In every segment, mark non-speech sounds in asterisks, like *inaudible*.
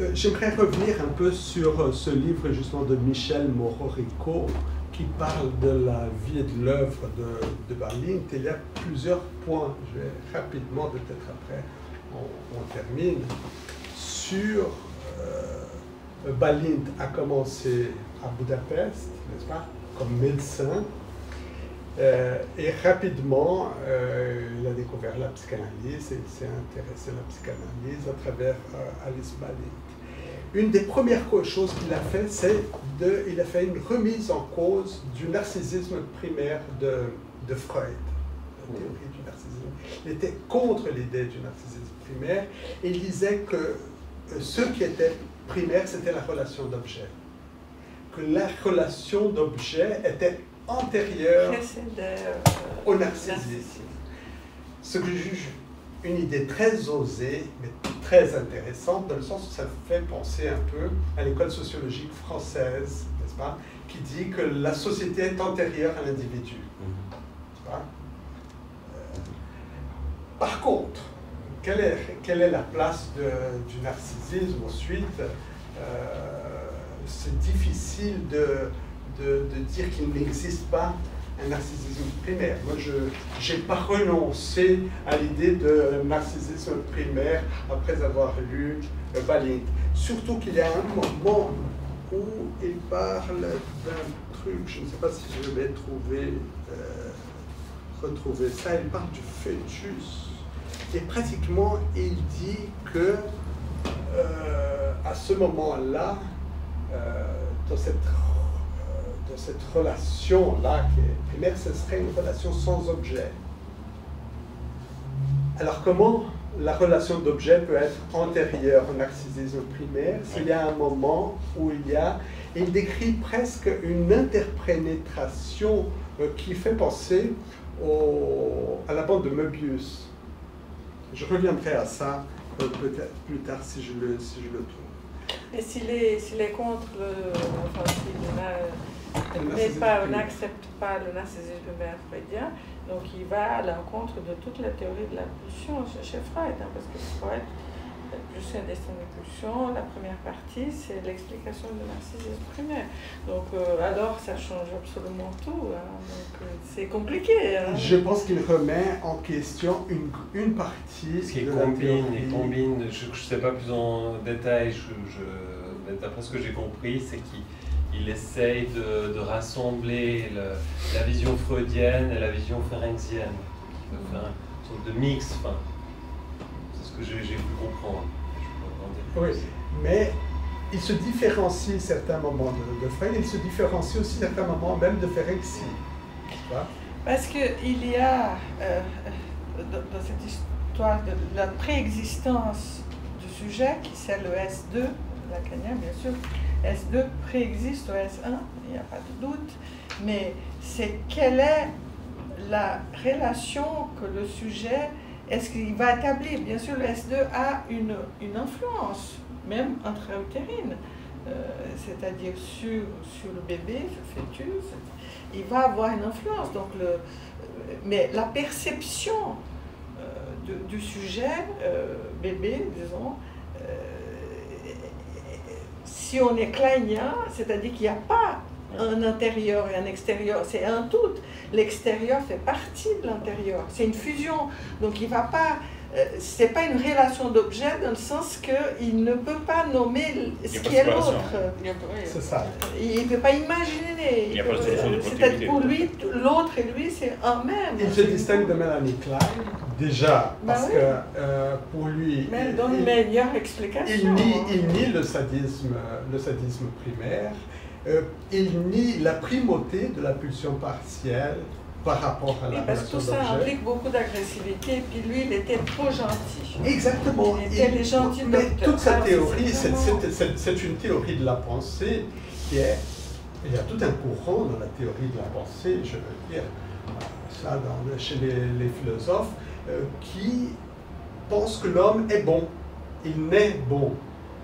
Euh, j'aimerais revenir un peu sur euh, ce livre justement de Michel Mororico qui parle de la vie et de l'œuvre de, Balint. Il y a plusieurs points, je vais rapidement, peut-être après on, termine, sur euh, Balint a commencé à Budapest, n'est-ce pas, comme médecin. Euh, et rapidement, euh, il a découvert la psychanalyse et il s'est intéressé à la psychanalyse à travers euh, Alice Balint. Une des premières choses qu'il a fait, c'est de, il a fait une remise en cause du narcissisme primaire de, de Freud, la théorie du narcissisme. Il était contre l'idée du narcissisme primaire et il disait que ce qui était primaire, c'était la relation d'objet. Que la relation d'objet était antérieure au narcissisme. Ce que je juge une idée très osée, mais très intéressante, dans le sens où ça fait penser un peu à l'école sociologique française, n'est-ce pas, qui dit que la société est antérieure à l'individu. Euh, par contre, quelle est, quelle est la place du narcissisme ensuite euh, C'est difficile de, de, dire qu'il n'existe pas un narcissisme primaire. Moi, je n'ai pas renoncé à l'idée de narcissisme primaire après avoir lu Balint. Surtout qu'il y a un moment où il parle d'un truc, je ne sais pas si je vais trouver, euh, retrouver ça, il parle du fœtus. Et pratiquement, il dit que euh, à ce moment-là, euh, dans cette cette relation-là qui est primaire, ce serait une relation sans objet. Alors comment la relation d'objet peut être antérieure au narcissisme primaire s'il y a un moment où il y a, il décrit presque une interprénétration euh, qui fait penser à la bande de Möbius. Je reviendrai à ça euh, peut-être plus tard si je le, si je le trouve. Et s'il est, est contre, enfin, pas, on n'accepte pas le narcissisme freudien, donc il va à l'encontre de toute la théorie de la pulsion chez Freud, hein, parce que Freud, la pulsion et destin de pulsion, la première partie, c'est l'explication du narcissisme primaire. Donc euh, alors ça change absolument tout, hein, donc euh, c'est compliqué. Hein. Je pense qu'il remet en question une, une partie. Ce qui combine, et combine, je ne sais pas plus en détail, je, d'après ce que j'ai compris, c'est qu'il il essaye de, rassembler la vision freudienne et la vision ferencienne, de faire une sorte de mix. Enfin, c'est ce que j'ai pu comprendre. Oui, mais il se différencie certains moments de, de Freud, il se différencie aussi certains moments même de Ferenczi. Parce qu'il y a euh, dans, cette histoire de la préexistence du sujet, qui c'est le S2, lacanien bien sûr, S2 préexiste au S1, il n'y a pas de doute, mais c'est quelle est la relation que le sujet, est-ce qu'il va établir? Bien sûr, le S2 a une, une influence, même intra-utérine, euh, c'est-à-dire sur, sur le bébé, le fœtus, il va avoir une influence. Donc le, mais la perception euh, du sujet, euh, bébé, disons, si on est kleinien, c'est-à-dire qu'il n'y a pas un intérieur et un extérieur, c'est un tout. L'extérieur fait partie de l'intérieur, c'est une fusion. Donc il va pas, euh, c'est pas une relation d'objet dans le sens qu'il ne peut pas nommer ce qui est l'autre. C'est ça. Il ne peut pas imaginer. C'est-à-dire pour lui, l'autre et lui, c'est un même. Il se distingue de Mélanie Klein, déjà, bah parce que euh, pour lui. Mais dans une meilleure explication. Il nie, il nie le, sadisme, le sadisme primaire. Euh, il nie la primauté de la pulsion partielle par rapport à la Parce que tout ça implique beaucoup d'agressivité, et puis lui, il était trop gentil. Exactement. Il était gentil Mais toute sa théorie, c'est une théorie de la pensée qui est... Il y a tout un courant dans la théorie de la pensée, je veux dire, ça dans, chez les, philosophes, euh, qui pensent que l'homme est bon, il naît bon.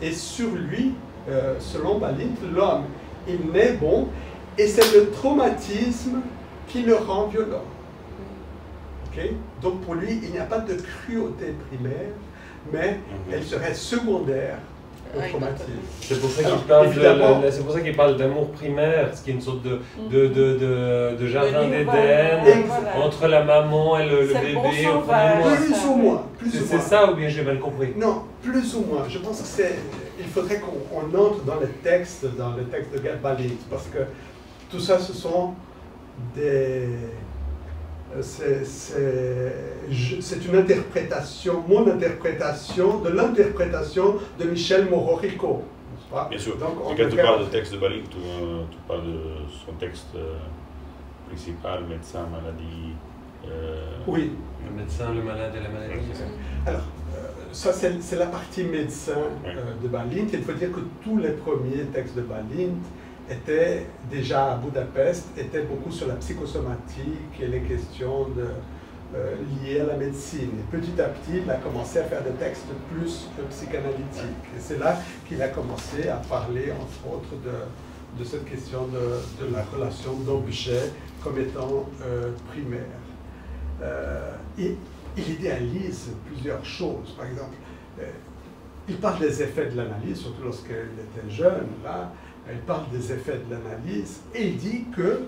Et sur lui, euh, selon Balit, l'homme, il naît bon, et c'est le traumatisme qui le rend violent. Donc pour lui, il n'y a pas de cruauté primaire, mais mhm. elle serait secondaire au traumatisme. C'est pour ça Alors, qu'il parle, évidemment- de- c'est pour ça qu'il parle d'amour primaire, ce qui est une sorte de, Mhm. de, de, de, de jardin De d'Éden, voilà. entre la maman et le, le le bébé. bon. Plus ou moins, plus C'est ou c'est moins. ça ou bien j'ai mal compris? Non, plus ou moins. Je pense que c'est. Il faudrait qu'on on entre dans les textes, dans les textes de Galbalit, parce que tout ça, ce sont des. C'est une interprétation, mon interprétation de l'interprétation de Michel Mororico, pas? Bien sûr. Donc, quand tu parles de texte de Balint, tu, tu parles de son texte euh, principal, médecin, maladie. euh, Oui, Le médecin, le malade et la maladie. Alors, euh, ça, c'est la partie médecin euh, de Balint. Il faut dire que tous les premiers textes de Balint étaient déjà à Budapest, étaient beaucoup sur la psychosomatique et les questions euh, liées à la médecine. Et petit à petit, il a commencé à faire des textes plus psychanalytiques. Et c'est là qu'il a commencé à parler, entre autres, de, cette question de, de la relation d'objet comme étant euh, primaire. Euh, et il idéalise plusieurs choses. Par exemple, euh, il parle des effets de l'analyse, surtout lorsqu'il était jeune, là, il parle des effets de l'analyse et dit que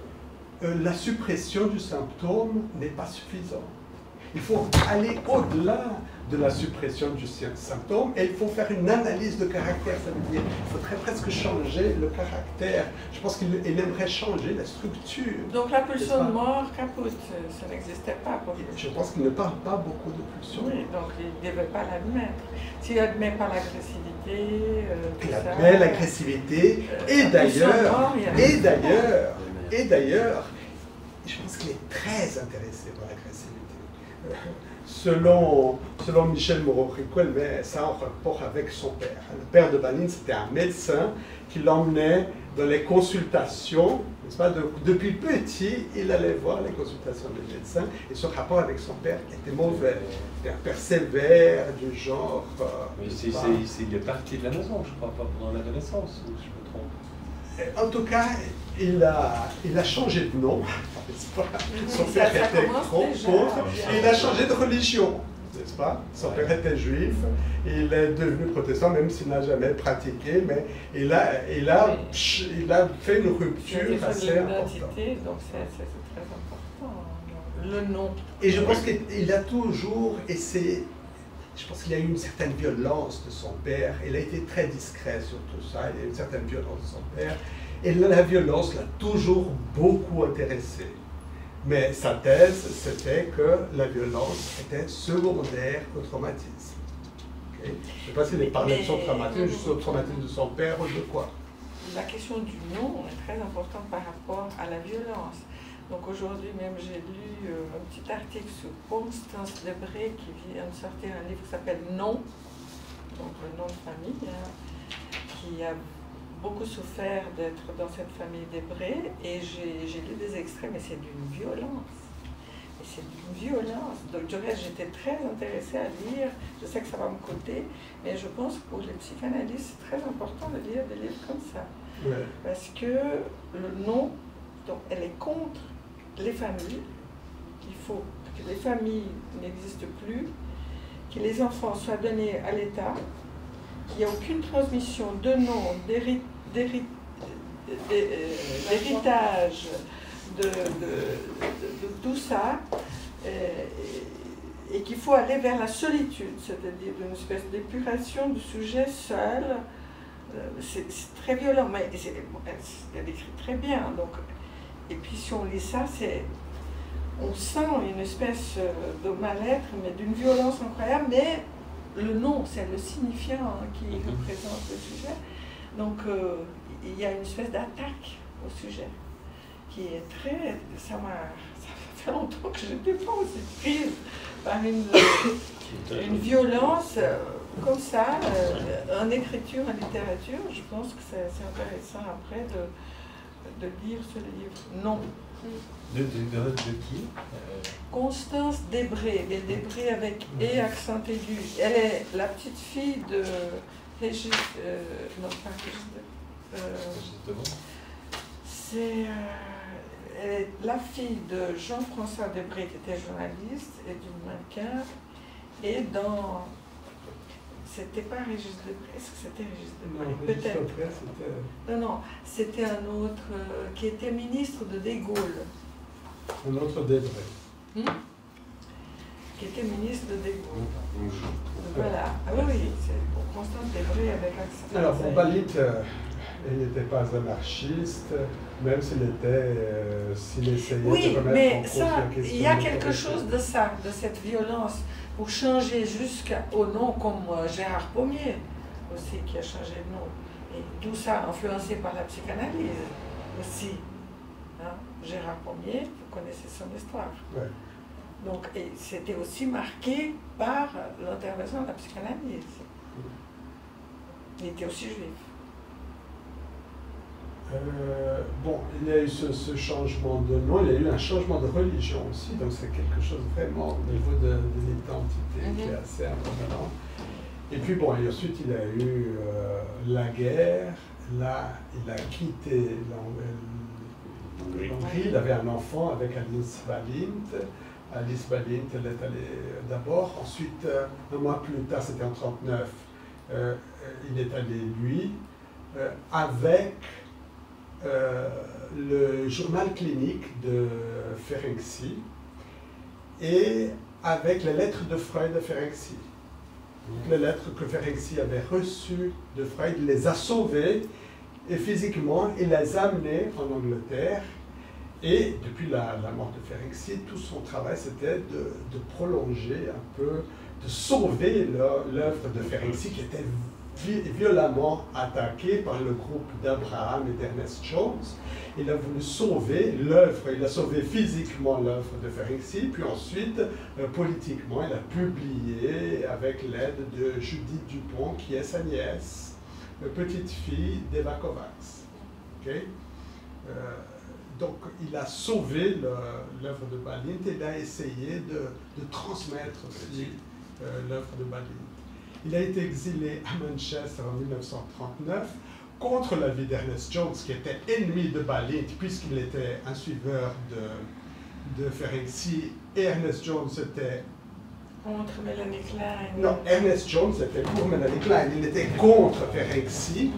euh, la suppression du symptôme n'est pas suffisante. Il faut aller au-delà de la suppression du sy- symptôme et il faut faire une analyse de caractère. Ça veut dire qu'il faudrait presque changer le caractère. Je pense qu'il il aimerait changer la structure. Donc la pulsion de mort, caput, ça n'existait pas pour lui. Je pense qu'il ne parle pas beaucoup de pulsions. Oui, donc il ne devait pas l'admettre. S'il n'admet pas l'agressivité, euh, Il ça, admet l'agressivité euh, et pulsion d'ailleurs, et d'ailleurs, et d'ailleurs, je pense qu'il est très intéressé par l'agressivité. *laughs* Selon, selon Michel Moreau-Rico, elle met ça en rapport avec son père. Le père de Baline, c'était un médecin qui l'emmenait dans les consultations, pas De- Depuis petit, il allait voir les consultations des médecins et son rapport avec son père était mauvais. C'était un père sévère, du genre... euh, Mais c'est- il est parti de la maison, je crois pas, pendant l'adolescence, ou je me trompe. En tout cas, il a, il a changé de nom, n'est-ce pas? Son père était trop pauvre. Et il a changé de religion, n'est-ce pas? Son père était juif, il est devenu protestant, même s'il n'a jamais pratiqué, mais il a, il a, il a fait une rupture assez importante. donc c'est très important. Le nom. Et je pense qu'il a toujours essayé, je pense qu'il y a eu une certaine violence de son père, il a été très discret sur tout ça, il y a eu une certaine violence de son père, et la la violence l'a toujours beaucoup intéressé. Mais sa thèse, c'était que la violence était secondaire au traumatisme. Je ne sais pas s'il est parlé de son traumatisme, juste au traumatisme de son père ou de quoi. La question du nom est très importante par rapport à la violence. Donc aujourd'hui même j'ai lu euh, un petit article sur Constance Debré qui vient de sortir un livre qui s'appelle Non, donc le nom de famille, hein, qui a beaucoup souffert d'être dans cette famille Debré et j'ai j'ai lu des extraits mais c'est d'une violence. Et c'est d'une violence. Donc du reste j'étais très intéressée à lire, je sais que ça va me coûter, mais je pense que pour les psychanalystes c'est très important de lire des livres comme ça. Ouais. Parce que le nom, donc elle est contre les familles. Il faut que les familles n'existent plus, que les enfants soient donnés à l'État, qu'il n'y ait aucune transmission de nom, euh, d'héritage, de, de- tout ça, euh, et, qu'il faut aller vers la solitude, c'est-à-dire une espèce d'épuration du sujet seul. Euh, c'est très violent, mais elle écrit très bien. Donc, et puis si on lit ça, c'est, on sent une espèce euh, de mal-être, mais d'une violence incroyable. Mais le nom, c'est le signifiant hein, qui Mhm. représente le sujet. Donc euh, il y a une espèce d'attaque au sujet qui est très. Ça m'a. *laughs* Ça fait longtemps que je n'étais pas aussi prise par une *coughs* une violence euh, comme ça, euh, en écriture, en littérature, je pense que c'est c'est intéressant après de, de lire ce livre. Non. De, de, de, de qui? Euh, Constance Debré, mais Debré avec E accent aigu. Elle est la petite fille de Régis, euh, non pas Régis, euh, Justement. c'est elle est la fille de Jean-François Debré qui était journaliste et du mannequin. Et dans c'était pas Régis Debré, est-ce que c'était Régis Debré Non, Peut-être. C'était Non, non, c'était un autre euh, qui était ministre de De Gaulle. un autre Debré. Hmm? Qui était ministre de De Gaulle. Voilà. Ah oui, oui, c'est pour Constance Debré avec accent. Alors, pour Balit, euh, il n'était pas anarchiste, même s'il était, euh, s'il essayait Oui, de remettre en mais cause ça, il y a quelque chose de ça, de cette violence, pour changer jusqu'au nom comme euh, Gérard Pommier aussi, qui a changé de nom. Et tout ça influencé par la psychanalyse aussi. Hein, Gérard Pommier, vous connaissez son histoire. Ouais. Donc, c'était aussi marqué par l'intervention de la psychanalyse. Il était aussi juif. Euh, bon, il y a eu ce, ce changement de nom, il y a eu un changement de religion aussi, donc c'est quelque chose vraiment au niveau de, de l'identité qui est Mhm. assez important. Et puis bon, et ensuite il a eu euh, la guerre, là il a quitté l'Hong- Hongrie. l'Hongrie, il avait un enfant avec Alice Balint. Alice Balint, elle est allée d'abord, ensuite euh, un mois plus tard, c'était en 1939, euh, il est allé lui euh, avec euh, le journal clinique de Ferenczi et avec les lettres de Freud de Ferenczi. Les lettres que Ferenczi avait reçues de Freud, les a sauvées et physiquement, il les a amenées en Angleterre. Et depuis la, mort de Ferenczi, tout son travail, c'était de, de prolonger un peu, de sauver l'œuvre de Ferenczi qui était violemment attaquée par le groupe d'Abraham et d'Ernest Jones. Il a voulu sauver l'œuvre, il a sauvé physiquement l'œuvre de Ferenczi, puis ensuite, euh, politiquement, il a publié avec l'aide de Judith Dupont, qui est sa nièce, euh, petite fille d'Eva Kovacs. Ok? Euh, donc, il a sauvé l'œuvre de Balint et il a essayé de, de transmettre aussi l'œuvre de Balint. Il a été exilé à Manchester en 1939 contre l'avis d'Ernest Jones, qui était ennemi de Balint, puisqu'il était un suiveur de, de Ferenczi, et Ernest Jones était Contre Mélanie Klein. non, Ernest Jones était pour Melanie Klein, il était contre Ferenczi.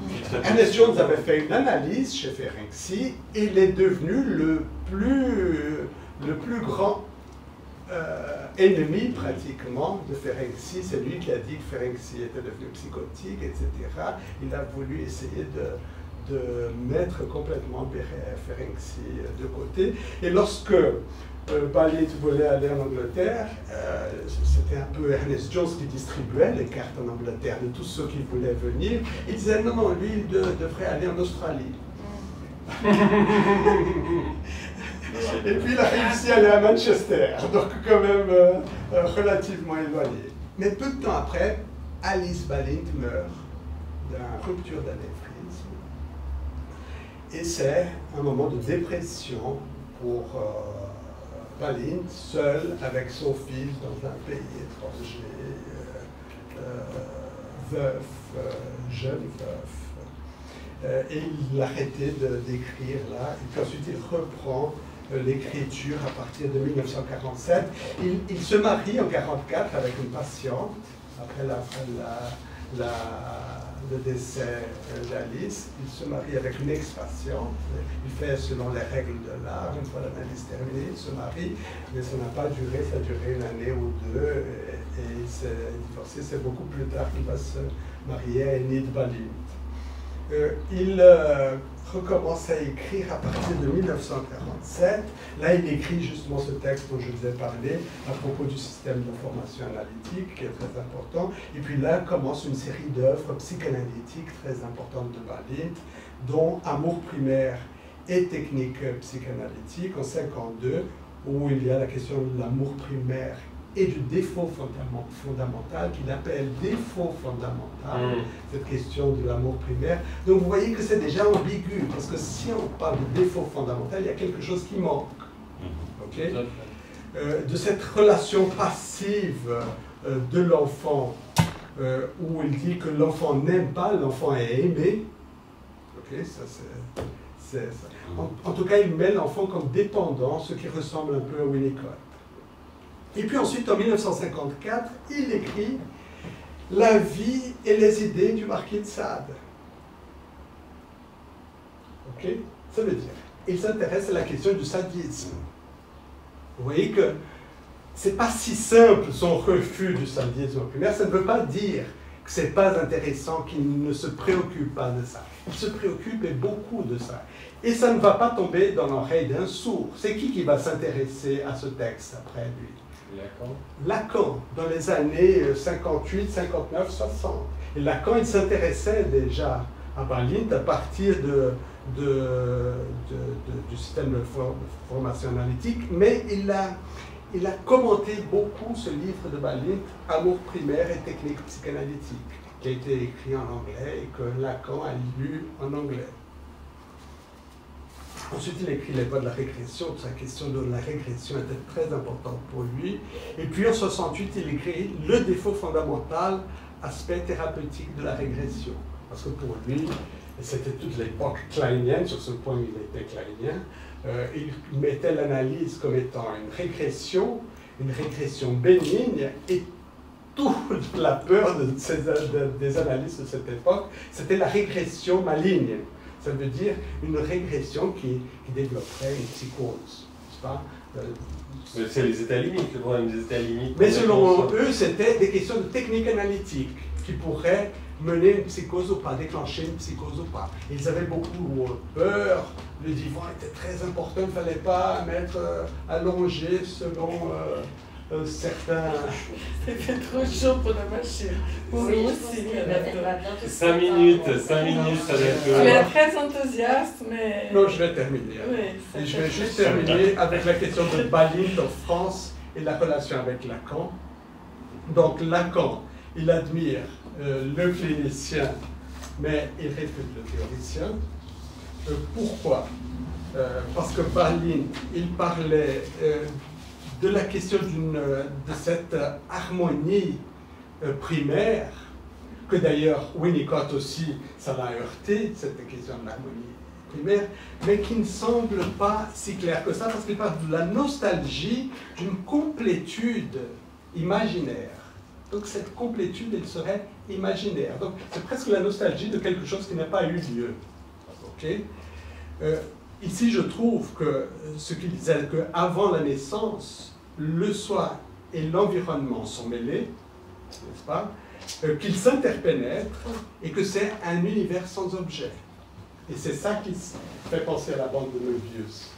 Ernest Jones avait fait une analyse chez Ferenczi et il est devenu le plus, le plus grand euh, ennemi pratiquement de Ferenczi. C'est lui qui a dit que Ferenczi était devenu psychotique, etc. Il a voulu essayer de, de mettre complètement Ferenczi de côté. Et lorsque euh, Balit voulait aller en Angleterre, euh, c'était un peu Ernest Jones qui distribuait les cartes en Angleterre de tous ceux qui voulaient venir. Il disait non, non, lui, il de- devrait aller en Australie. *laughs* *laughs* Et puis il a réussi à aller à Manchester, donc quand même euh, euh, relativement éloigné. Mais peu de temps après, Alice Balint meurt d'une rupture d'anévrisme. Et c'est un moment de dépression pour euh, Balint, seule avec son fils dans un pays étranger, euh, veuf, jeune veuf. Et il a arrêté de- d'écrire là, et puis ensuite il reprend l'écriture à partir de 1947. Il, se marie en 1944 avec une patiente, après le décès d'Alice. Il se marie avec une ex-patiente. Il fait selon les règles de l'art. Une fois l'analyse terminée, il se marie, mais ça n'a pas duré, ça a duré une année ou deux, et, et il s'est divorcé. C'est beaucoup plus tard qu'il va se marier à Enid Balint. Euh, il euh, recommence à écrire à partir de 1947. Là, il écrit justement ce texte dont je vous ai parlé à propos du système d'information analytique, qui est très important. Et puis là commence une série d'œuvres psychanalytiques très importantes de Balint, dont Amour primaire et technique psychanalytique en 52, où il y a la question de l'amour primaire et du défaut fondament- fondamental qu'il appelle défaut fondamental Mm. cette question de l'amour primaire. Donc vous voyez que c'est déjà ambigu, parce que si on parle de défaut fondamental, il y a quelque chose qui manque. fait. Euh, de cette relation passive euh, de l'enfant, euh, où il dit que l'enfant n'aime pas, l'enfant est aimé. Ok, ça c'est. c'est ça. En, en tout cas, il met l'enfant comme dépendant, ce qui ressemble un peu à Winnicott. Et puis ensuite, en 1954, il écrit la vie et les idées du marquis de Sade. Ok Ça veut dire, il s'intéresse à la question du sadisme. Vous voyez que c'est pas si simple son refus du sadisme primaire. Ça ne veut pas dire que c'est pas intéressant, qu'il ne se préoccupe pas de ça. Il se préoccupe beaucoup de ça. Et ça ne va pas tomber dans l'oreille d'un sourd. C'est qui qui va s'intéresser à ce texte après lui? Lacan. Dans les années 58, 59, 60. Et Lacan, il s'intéressait déjà à Balint à partir du système de formation analytique, mais il a, il a commenté beaucoup ce livre de Balint, Amour primaire et technique psychanalytique, qui a été écrit en anglais et que Lacan a lu en anglais. Ensuite, il écrit Les voies de la régression. Sa question de la régression était très importante pour lui. Et puis en 68, il écrit Le défaut fondamental, aspect thérapeutique de la régression. Parce que pour lui, c'était toute l'époque kleinienne, sur ce point il était kleinien, euh, il mettait l'analyse comme étant une régression, une régression bénigne, et toute la peur de des analyses de cette époque, c'était la régression maligne. Ça veut dire une régression qui, développerait une psychose. Pas? Euh, c'est les états limites, le problème des états limites. Mais selon eux, c'était des questions de technique analytique qui pourraient mener une psychose ou pas, déclencher une psychose ou pas. Ils avaient beaucoup peur, le divan était très important, il ne fallait pas mettre euh, allongé selon euh, euh, certains. *laughs* C'est fait trop chaud pour la machine. Pour oui, aussi. 5 minutes, 5 minutes, ça va être. Tu es très enthousiaste, mais. Non, je vais terminer. Oui, et je vais juste terminer avec la question de Balint en France et la relation avec Lacan. Donc, Lacan, il admire euh, le clinicien, mais il réfute le théoricien. Euh, pourquoi? Parce que Balint, il parlait de la question de cette harmonie euh, primaire, que d'ailleurs Winnicott aussi, ça l'a heurté, cette question de l'harmonie primaire, mais qui ne semble pas si claire que ça, parce qu'il parle de la nostalgie d'une complétude imaginaire. Donc cette complétude, elle serait imaginaire. Donc c'est presque la nostalgie de quelque chose qui n'a pas eu lieu. ok? Euh, Ici, je trouve que euh, ce qu'il disait, qu'avant la naissance, le soi et l'environnement sont mêlés, n'est-ce pas euh, Qu'ils s'interpénètrent et que c'est un univers sans objet. Et c'est ça qui fait penser à la bande de Möbius.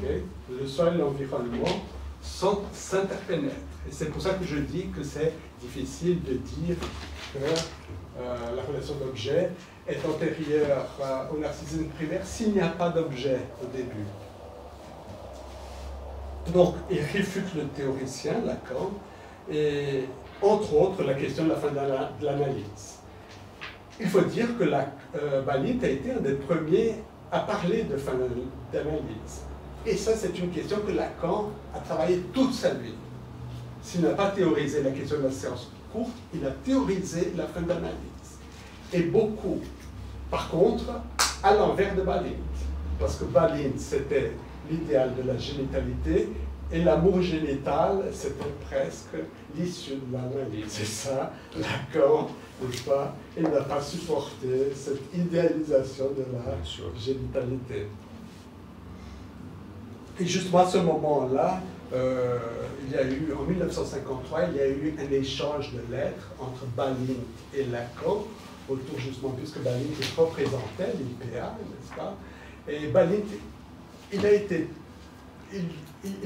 Mm. Le soi et l'environnement s'interpénètrent. Et c'est pour ça que je dis que c'est difficile de dire que euh, la relation d'objet est antérieure euh, au narcissisme primaire s'il n'y a pas d'objet au début. Donc, il réfute le théoricien, Lacan, et entre autres la question de la fin de l'analyse. Il faut dire que la, euh, a été un des premiers à parler de fin d'analyse. Et ça, c'est une question que Lacan a travaillé toute sa vie. S'il n'a pas théorisé la question de la séance courte, il a théorisé la fin d'analyse. Et beaucoup. Par contre, à l'envers de Balint. Parce que Balint, c'était l'idéal de la génitalité, et l'amour génital, c'était presque l'issue de l'analyse. C'est ça, Lacan, n'est-ce pas Il n'a pas supporté cette idéalisation de la génitalité. Et justement à ce moment-là, euh, il y a eu, en 1953, il y a eu un échange de lettres entre Balint et Lacan, autour justement, puisque Balint représentait l'IPA, n'est-ce pas? Et Balint, il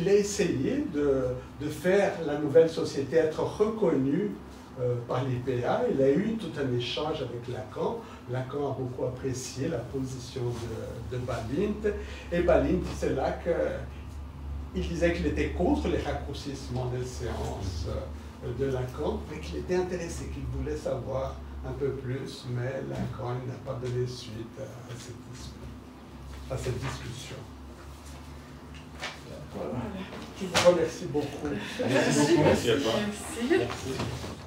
a essayé de, faire la nouvelle société être reconnue euh, par l'IPA. Il a eu tout un échange avec Lacan. Lacan a beaucoup apprécié la position de, de Balint. Et Balint, c'est là qu'il disait qu'il était contre les raccourcissements des séances euh, de Lacan, mais qu'il était intéressé, qu'il voulait savoir un peu plus, mais Lacan n'a pas donné suite à cette, à cette discussion. Voilà. Je vous remercie beaucoup. Merci, Merci beaucoup. Merci à toi. Merci.